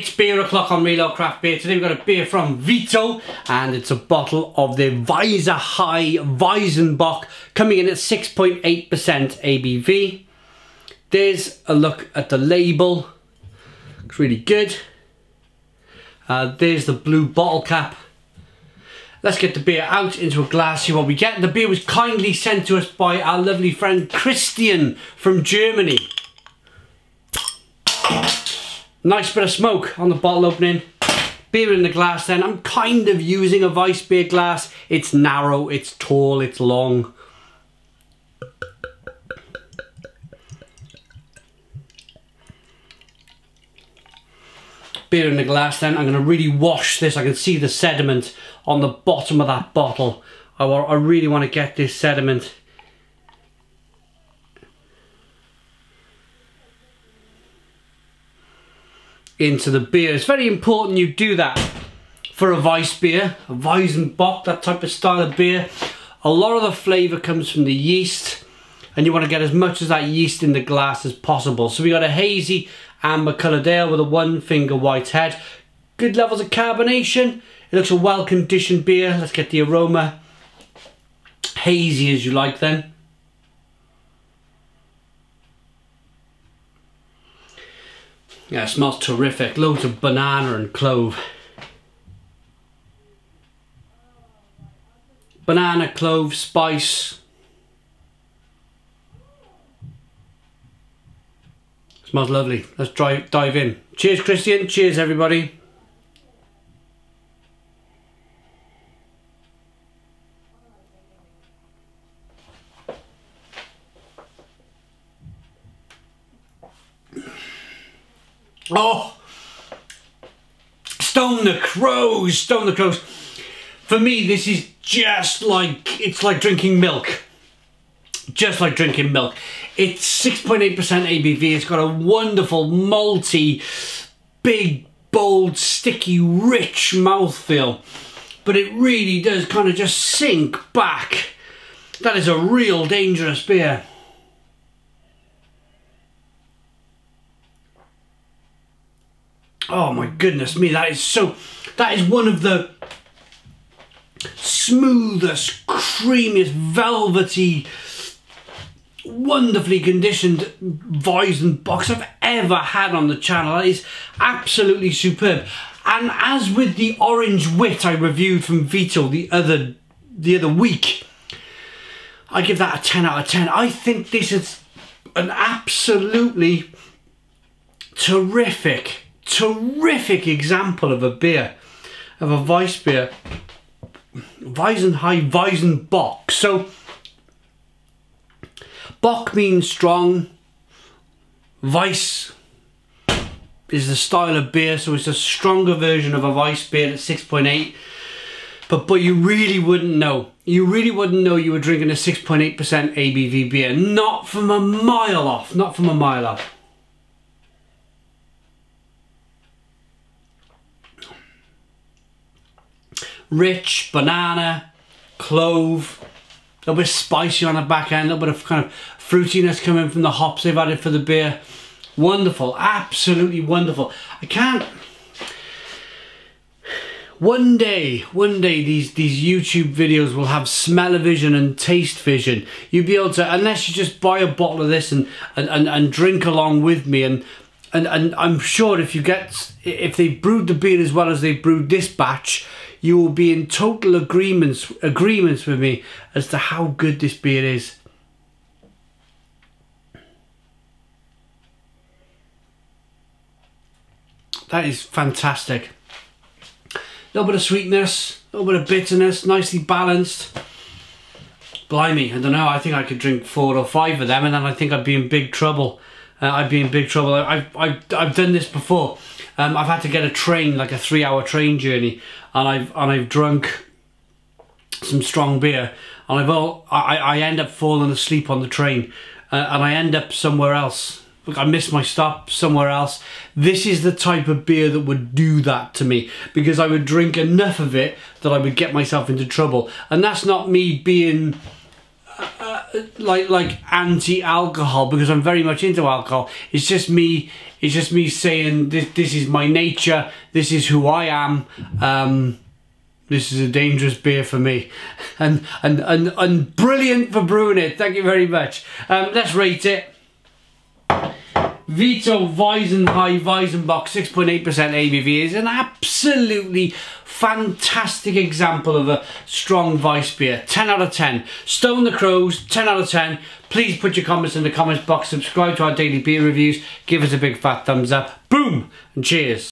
It's beer o'clock on Real Craft Beer. Today we've got a beer from Veto and it's a bottle of the Weisser Hai Weizenbock coming in at 6.8% ABV. There's a look at the label. Looks really good. Uh, there's the blue bottle cap. Let's get the beer out into a glass, see what we get. The beer was kindly sent to us by our lovely friend Christian from Germany. Nice bit of smoke on the bottle opening. Beer in the glass then. I'm kind of using a Weiss beer glass. It's narrow, it's tall, it's long. Beer in the glass then. I'm going to really wash this. I can see the sediment on the bottom of that bottle. I, I really want to get this sediment into the beer. It's very important you do that for a Weiss beer, a Weizenbock, that type of style of beer. A lot of the flavour comes from the yeast and you want to get as much of that yeast in the glass as possible. So we got a hazy amber coloured ale with a one finger white head. Good levels of carbonation. It looks a well conditioned beer. Let's get the aroma. Hazy as you like then. Yeah, it smells terrific. Loads of banana and clove. Banana, clove, spice. Smells lovely. Let's dive, dive in. Cheers, Christian. Cheers, everybody. Oh, Stone the Crows, Stone the Crows. For me, this is just like, it's like drinking milk. Just like drinking milk. It's 6.8% ABV. It's got a wonderful, malty, big, bold, sticky, rich mouthfeel. But it really does kind of just sink back. That is a real dangerous beer. Oh my goodness me, that is so, that is one of the smoothest, creamiest, velvety, wonderfully conditioned Weizenbocks I've ever had on the channel. That is absolutely superb. And as with the Orange Wit I reviewed from Veto the other the other week, I give that a 10 out of 10. I think this is an absolutely terrific terrific example of a beer, of a Weiss beer, Weisser Hai Weizenbock. So, Bock means strong, Weiss is the style of beer, so it's a stronger version of a Weiss beer at 6.8. But, but you really wouldn't know. You really wouldn't know you were drinking a 6.8% ABV beer. Not from a mile off. Not from a mile off. Rich banana, clove, a little bit spicy on the back end, a little bit of kind of fruitiness coming from the hops they've added for the beer. Wonderful, absolutely wonderful. I can't. One day, one day, these these YouTube videos will have and taste vision. You'll be able to, unless you just buy a bottle of this and and, and, and drink along with me and and and I'm sure if you get if they brewed the beer as well as they brewed this batch, you will be in total agreements agreements with me as to how good this beer is. That is fantastic. A little bit of sweetness, a little bit of bitterness, nicely balanced. Blimey, I don't know, I think I could drink four or five of them and then I think I'd be in big trouble. Uh, I'd be in big trouble. I've, I've, I've done this before. Um, I've had to get a train, like a three hour train journey, and I've and I've drunk some strong beer, and I've all I, I end up falling asleep on the train, uh, and I end up somewhere else. I miss my stop somewhere else. This is the type of beer that would do that to me because I would drink enough of it that I would get myself into trouble, and that's not me being. Like like anti-alcohol because I'm very much into alcohol. It's just me. It's just me saying this. This is my nature. This is who I am. Um, this is a dangerous beer for me, and and and and brilliant for brewing it. Thank you very much. Um, let's rate it. Veto Weizenhigh Weizenbock 6.8% ABV is an absolutely fantastic example of a strong Weiss beer. 10 out of 10. Stone the Crows, 10 out of 10. Please put your comments in the comments box. Subscribe to our daily beer reviews. Give us a big fat thumbs up. Boom! And cheers.